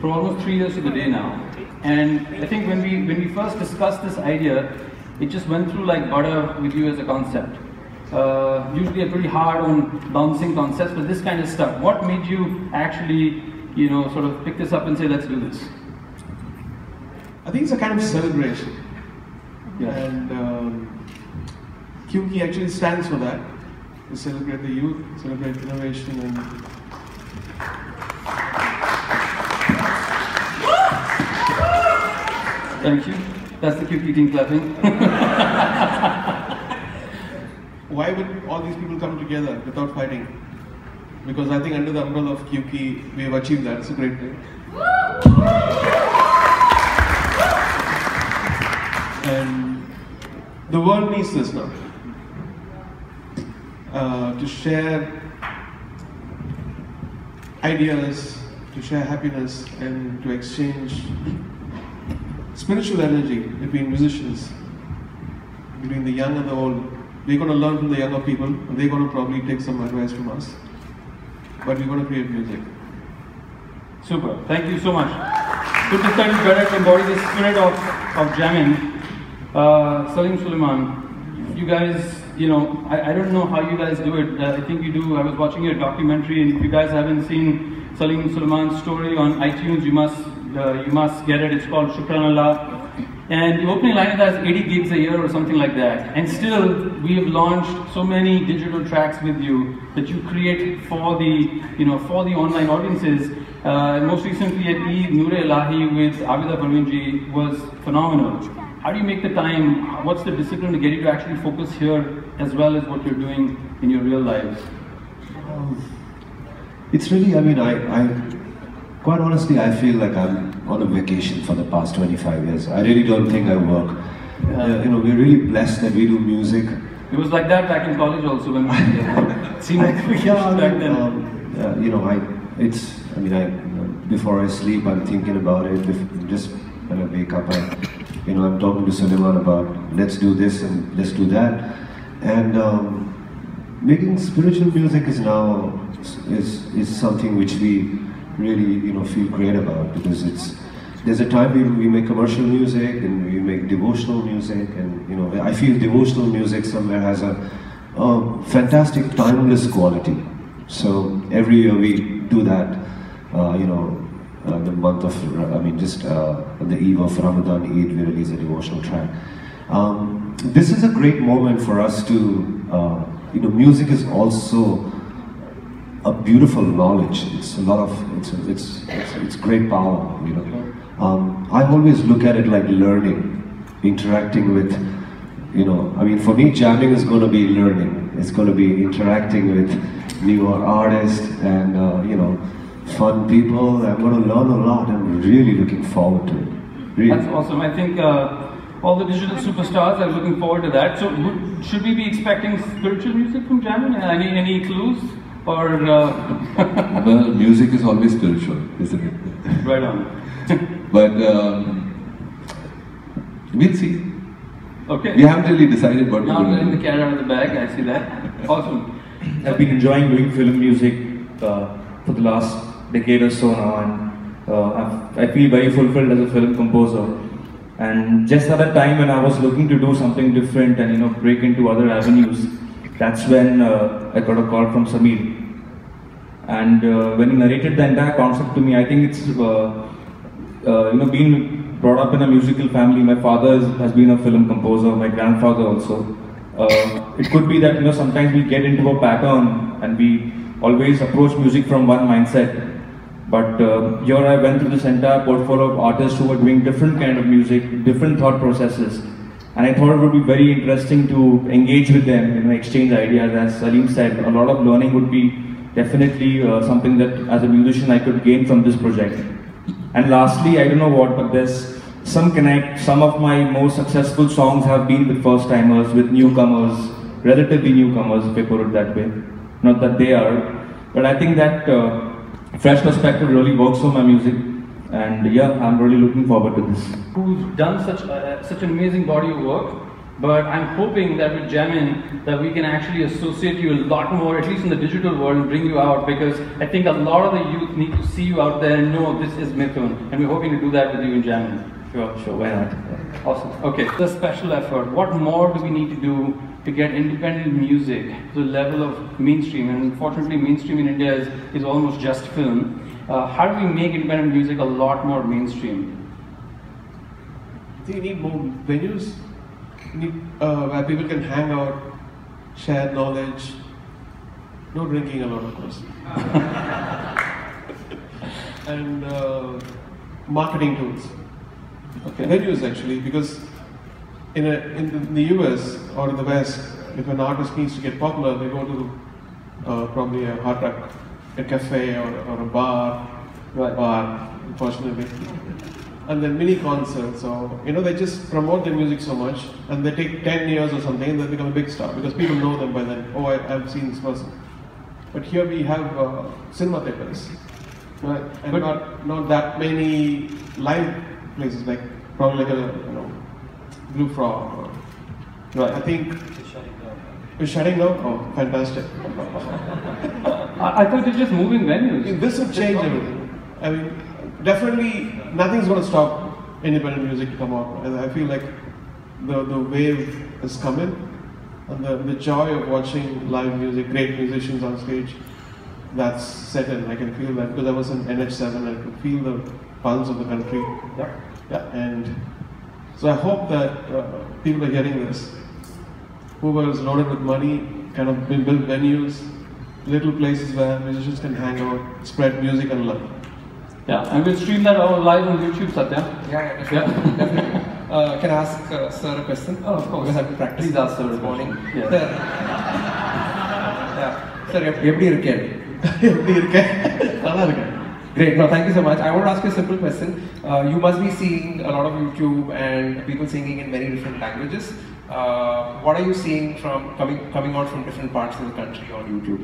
for almost three years to the day now. And I think when we when we first discussed this idea, it just went through like butter with you as a concept. Uh, usually, are pretty hard on bouncing concepts, but this kind of stuff. What made you actually, you know, sort of pick this up and say, let's do this? I think it's a kind of celebration. Yeah. And um, Qyuki actually stands for that. To celebrate the youth, celebrate innovation and Thank you. That's the QP team clapping. why would all these people come together without fighting? Because I think under the umbrella of QP, we have achieved that. It's a great thing. And the world needs this now. Uh, to share ideas, to share happiness, and to exchange spiritual energy between musicians, between the young and the old. We're going to learn from the younger people, and they're going to probably take some advice from us. But we're going to create music. Super. Thank you so much. Good to study to embody the spirit of, of jamming. Uh, Salim Sulaiman, you guys, you know, I, I don't know how you guys do it. Uh, I think you do. I was watching your documentary, and if you guys haven't seen Salim Sulaiman's story on iTunes, you must uh, you must get it. It's called Shukran Allah. And the opening line of that is 80 gigs a year or something like that. And still, we have launched so many digital tracks with you that you create for the, you know, for the online audiences. Uh, most recently at Eid, Noor Elahi with Abida Parveenji was phenomenal. How do you make the time? What's the discipline to get you to actually focus here as well as what you're doing in your real lives? It's really, I mean, I, I, quite honestly, I feel like I'm on a vacation for the past 25 years. I really don't think I work. Uh, you know, we're really blessed that we do music. It was like that back in college also when we seemed like we yeah, back then. um, uh, you know, I, it's, I mean, I, before I sleep, I'm thinking about it. Just when I wake up, I, you know, I'm talking to Sulaiman about let's do this and let's do that. And um, making spiritual music is now is is something which we really, you know, feel great about because it's there's a time we, we make commercial music and we make devotional music and you know I feel devotional music somewhere has a, a fantastic timeless quality. So every year we do that. Uh, you know, uh, the month of I mean just uh, the eve of Ramadan Eid we release a devotional track. Um, this is a great moment for us to uh, you know music is also a beautiful knowledge. It's a lot of it's it's it's, it's great power. You know, um, I always look at it like learning, interacting with. You know, I mean, for me, jamming is going to be learning. It's going to be interacting with newer artists and uh, you know, fun people. I'm going to learn a lot. I'm really looking forward to it. Really. That's awesome. I think uh, all the digital superstars are looking forward to that. So, should we be expecting spiritual music from Jammin'? Any any clues? Or uh, Well, music is always spiritual, isn't it? right on. But um, we'll see. Okay. We haven't really decided what we're Now going to the do. cat out of the bag. I see that. Awesome. I've been enjoying doing film music uh, for the last decade or so now, and uh, I've, I feel very fulfilled as a film composer. And just at a time when I was looking to do something different and you know break into other avenues, that's when uh, I got a call from Samir. And uh, when he narrated the entire concept to me, I think it's uh, uh, you know being brought up in a musical family. My father is, has been a film composer. My grandfather also. Uh, it could be that you know sometimes we get into a pattern and we always approach music from one mindset. But uh, here I went through this entire portfolio of artists who were doing different kind of music, different thought processes, and I thought it would be very interesting to engage with them, you know, exchange ideas. As Salim said, a lot of learning would be definitely uh, something that as a musician I could gain from this project. And lastly, I don't know what, but there's some connect. Some of my most successful songs have been with first timers, with newcomers, relatively newcomers, if I put it that way. Not that they are, but I think that uh, fresh perspective really works for my music. And yeah, I'm really looking forward to this. Who's done such uh, such an amazing body of work, But I'm hoping that with Jammin', that we can actually associate you a lot more, at least in the digital world, and bring you out because I think a lot of the youth need to see you out there and know this is Mithoon. And we're hoping to do that with you in Jammin'. Sure, sure, why not? Awesome. Okay, the special effort. What more do we need to do to get independent music to the level of mainstream? And unfortunately, mainstream in India is, is almost just film. Uh, how do we make independent music a lot more mainstream? I think you need more venues. You need uh, where people can hang out, share knowledge. No drinking a lot, of course. and uh, marketing tools. Okay. Venues actually, because in, a, in the US or in the West, if an artist needs to get popular, they go to uh, probably a hot rock, a cafe or, or a bar, Right. bar, unfortunately. And then mini concerts, or you know, they just promote their music so much, and they take 10 years or something, and they become a big star because people know them by then. Oh, I, I've seen this person. But here we have uh, cinema theaters, right? And But- not not that many live places, like probably like a you know, Blue Frog. Or, Right. I think we're shutting down. Oh, fantastic! I, I thought you're just moving venues. This would change everything. I mean, definitely nothing's going to stop independent music to come out. And I feel like the, the wave is coming. And the, the joy of watching live music, great musicians on stage, that's set in. I can feel that because I was in NH7, I could feel the pulse of the country. Yeah. Yeah, and so I hope that uh, people are hearing this. Whoever is loaded with money, kind of build venues, little places where musicians can hang out, spread music and love. Yeah, and we'll stream that all live on YouTube, Satya. Yeah, yeah, definitely. definitely. Uh, can I ask uh, sir a question? Oh, of course. Because I've been practicing Please ask sir a this morning. question. Yeah. Sir, yeah. Sir, எப்- எப்படி இருக்கேன்? எப்படி இருக்கேன் நல்லா இருக்கேன் Great. No, thank you so much. I want to ask you a simple question. Uh, you must be seeing a lot of YouTube and people singing in many different languages. Uh, what are you seeing from coming coming out from different parts of the country on YouTube?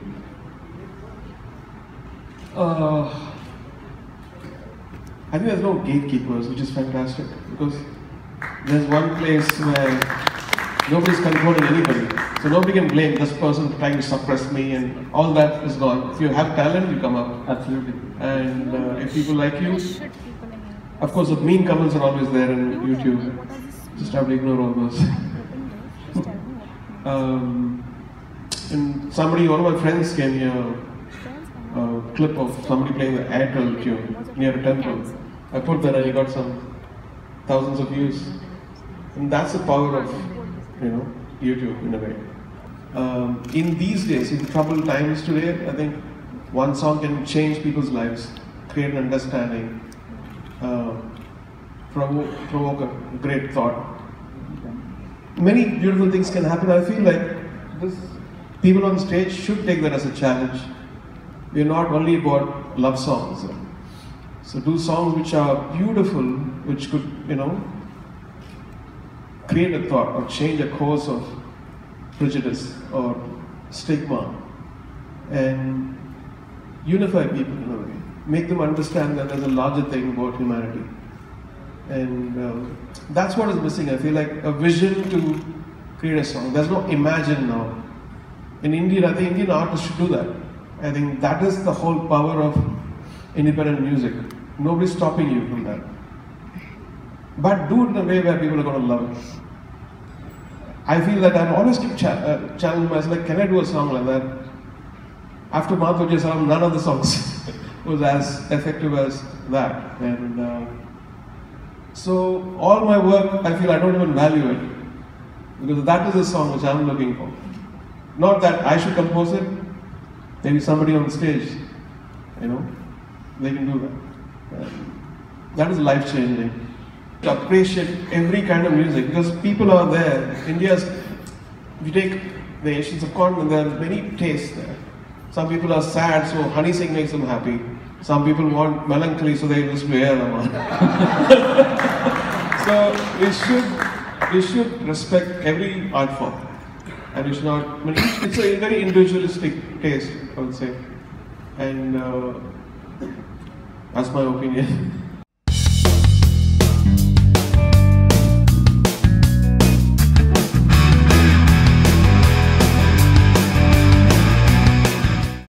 Uh, I think there's no gatekeepers, which is fantastic because there's one place where nobody's controlling anybody. So nobody can blame this person trying to suppress me, and all that is gone. If you have talent, you come up. Absolutely. And uh, if people like you, of course, the mean comments are always there on YouTube. Just have to ignore all those. um, and somebody, one of my friends came here a clip of somebody playing the Airtel tune near a temple. I put that and he got some thousands of views. And that's the power of, you know, YouTube in a way. Um, in these days, in troubled times today, I think one song can change people's lives, create an understanding, uh, provoke, provoke a great thought. Many beautiful things can happen. I feel like this, people on stage should take that as a challenge we're not only about love songs. So do songs which are beautiful, which could, you know, create a thought or change a course of prejudice or stigma and unify people in a way. Make them understand that there's a larger thing about humanity. And um, that's what is missing. I feel like a vision to create a song. There's no imagine now. In India, I think Indian artists should do that. I think that is the whole power of independent music. Nobody's stopping you from that. But do it in a way where people are going to love it. I feel that I'm always keep uh, challenging myself, like, can I do a song like that? After Maa Tujhe Salaam, none of the songs was as effective as that. And uh, so all my work, I feel I don't even value it. Because that is the song which I'm looking for. Not that I should compose it, maybe somebody on stage, you know, they can do that. That is life changing. To appreciate every kind of music because people are there. India's, if you take the Asian subcontinent, there are many tastes there. Some people are sad, so Honey Singh makes them happy. Some people want melancholy, so they listen to. Rahman. so we should, we should respect every art form. And should not, I mean, it's a very individualistic taste, I would say. And uh, that's my opinion.